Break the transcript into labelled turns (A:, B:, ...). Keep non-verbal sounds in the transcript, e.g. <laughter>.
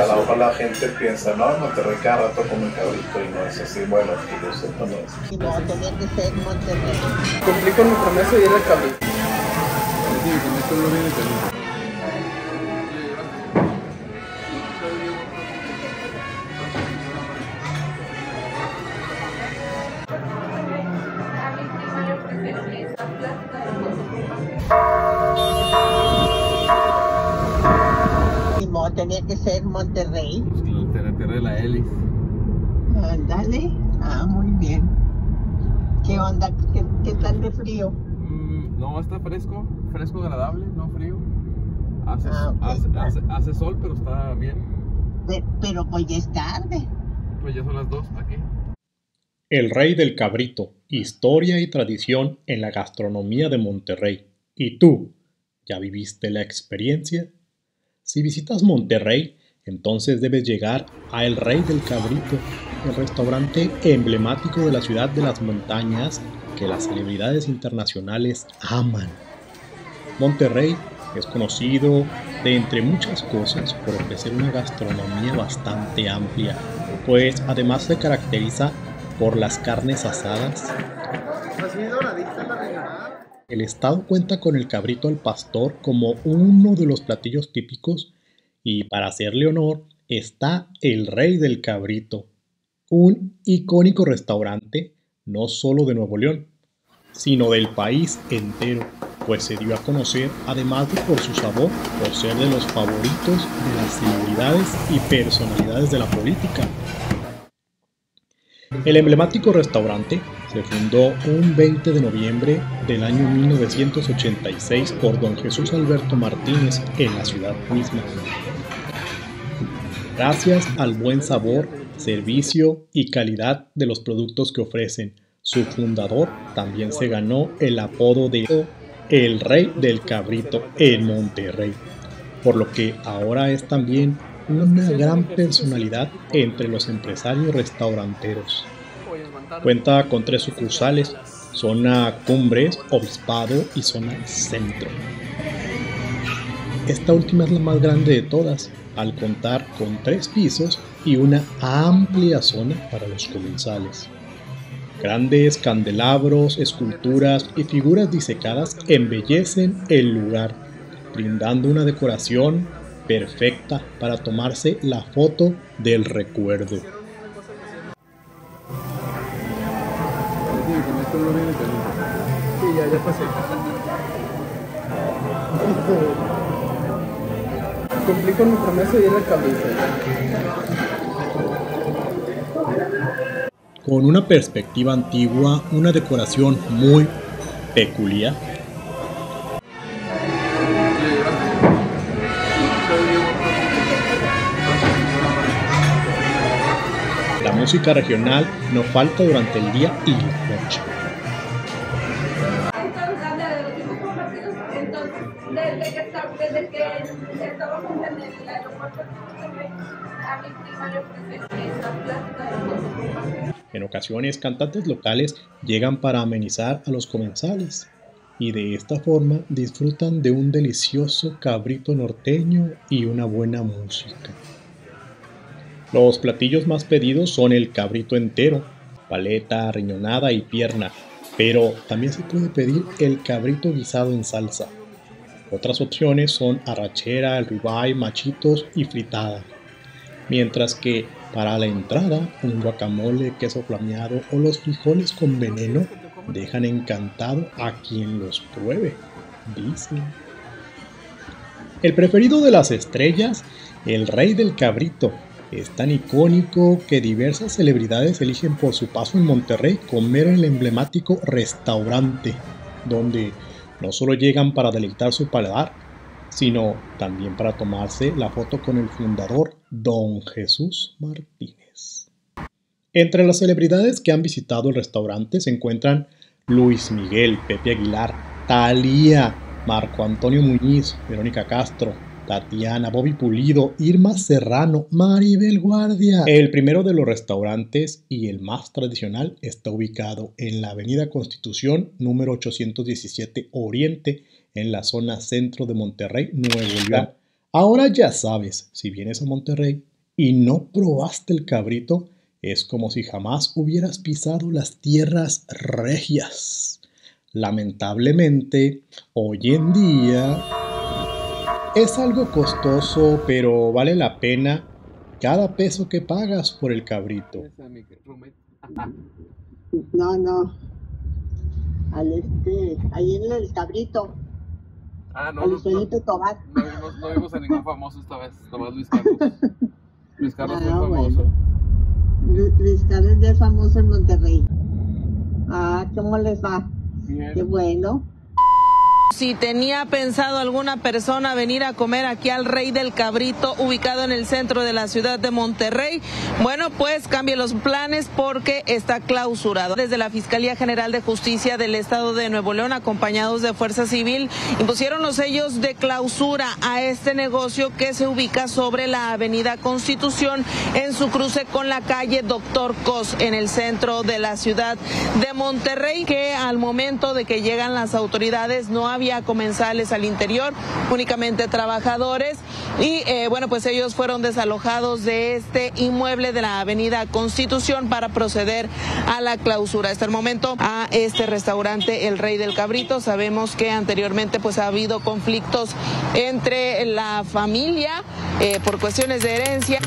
A: a lo mejor la gente piensa, no, Monterrey cada rato como el cabrito y no es así, bueno, que yo sepa no es.
B: Y no, tenía que ser Monterrey.
C: Cumplí con mi promesa y ir al cabrito.
B: Y no, tenía que ser Monterrey.
D: La tierra de la hélice.
B: Ándale. Ah, muy bien. ¿Qué onda? ¿Qué, qué tal de frío?
D: Mm, no, está fresco, fresco agradable, no frío. Hace,
B: Ah, ok.
D: hace, hace- hace sol, pero está bien.
B: Pe- Pero pues ya es tarde.
D: Pues ya son las dos aquí.
E: El Rey del Cabrito, historia y tradición en la gastronomía de Monterrey. ¿Y tú? ¿Ya viviste la experiencia? Si visitas Monterrey, entonces debes llegar a El Rey del Cabrito, el restaurante emblemático de la ciudad de las montañas que las celebridades internacionales aman. Monterrey es conocido de entre muchas cosas por ofrecer una gastronomía bastante amplia, pues además se caracteriza por las carnes asadas. El estado cuenta con el cabrito al pastor como uno de los platillos típicos y para hacerle honor está el rey del cabrito, un icónico restaurante no solo de Nuevo León, sino del país entero, pues se dio a conocer, además de por su sabor, por ser de los favoritos de las celebridades y personalidades de la política. El emblemático restaurante se fundó un 20 de noviembre del año 1986 por don Jesús Alberto Martínez en la ciudad misma. Gracias al buen sabor, servicio y calidad de los productos que ofrecen, su fundador también se ganó el apodo de el Rey del Cabrito en Monterrey, por lo que ahora es también una gran personalidad entre los empresarios restauranteros. Cuenta con tres sucursales, zona Cumbres, Obispado y zona Centro. Esta última es la más grande de todas, al contar con tres pisos y una amplia zona para los comensales. Grandes candelabros, esculturas y figuras disecadas embellecen el lugar, brindando una decoración perfecta para tomarse la foto del recuerdo.
C: Sí, ya, ya pasé. <laughs> Cumplí con mi promesa y ir al cabrito.
E: Con una perspectiva antigua, una decoración muy peculiar. La música regional no falta durante el día y la noche.
F: En
E: ocasiones, cantantes locales llegan para amenizar a los comensales y de esta forma disfrutan de un delicioso cabrito norteño y una buena música. Los platillos más pedidos son el cabrito entero, paleta, riñonada y pierna, pero también se puede pedir el cabrito guisado en salsa. Otras opciones son arrachera, ribeye, machitos y fritada. Mientras que para la entrada, un guacamole, queso flameado o los frijoles con veneno dejan encantado a quien los pruebe, dicen. El preferido de las estrellas, el rey del cabrito, es tan icónico que diversas celebridades eligen por su paso en Monterrey comer en el emblemático restaurante, donde no solo llegan para deleitar su paladar, sino también para tomarse la foto con el fundador, don Jesús Martínez. Entre las celebridades que han visitado el restaurante se encuentran Luis Miguel, Pepe Aguilar, Thalía, Marco Antonio Muñiz, Verónica Castro, Tatiana, Bobby Pulido, Irma Serrano, Maribel Guardia. El primero de los restaurantes y el más tradicional está ubicado en la Avenida Constitución número 817 Oriente, en la zona centro de Monterrey, Nuevo León. Ahora ya sabes, si vienes a Monterrey, y no probaste el cabrito, es como si jamás hubieras pisado las tierras regias. Lamentablemente, hoy en día es algo costoso, pero vale la pena cada peso que pagas por el cabrito.
D: Es.
B: No, no. Al este, ahí en el cabrito,
D: Ah, no,
B: al
D: no, no,
B: Felipe Tobar.
D: no vimos, no vimos a ningún famoso esta vez, nomás Luis Carlos. <laughs> Luis Carlos
B: Ah,
D: famoso.
B: Lu- Luis Carlos ya es famoso en Monterrey. Ah, ¿cómo les va?
D: Bien.
B: Qué bueno.
G: Si tenía pensado alguna persona venir a comer aquí al Rey del Cabrito, ubicado en el centro de la ciudad de Monterrey, bueno, pues cambie los planes porque está clausurado. Desde la Fiscalía General de Justicia del Estado de Nuevo León, acompañados de Fuerza Civil, impusieron los sellos de clausura a este negocio que se ubica sobre la Avenida Constitución en su cruce con la calle Doctor Cos en el centro de la ciudad de Monterrey, que al momento de que llegan las autoridades no había comensales al interior, únicamente trabajadores y eh, bueno, pues ellos fueron desalojados de este inmueble de la avenida Constitución para proceder a la clausura. Hasta el momento a este restaurante El Rey del Cabrito sabemos que anteriormente pues ha habido conflictos entre la familia eh, por cuestiones de herencia.